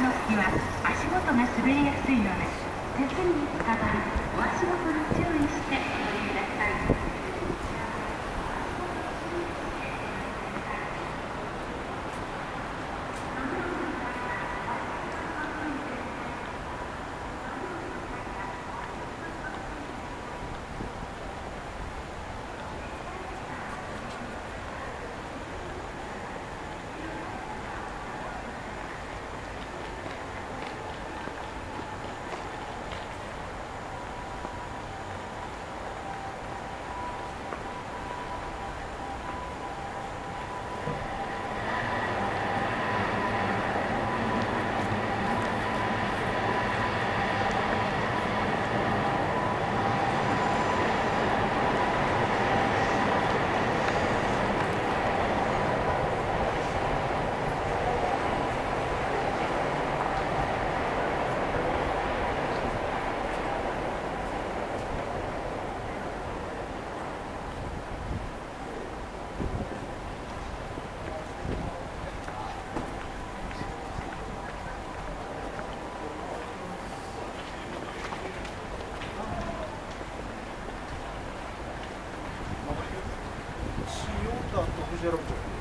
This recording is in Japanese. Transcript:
の隙は足元が滑りやすいので手すりにかかるお足元に aeroporto.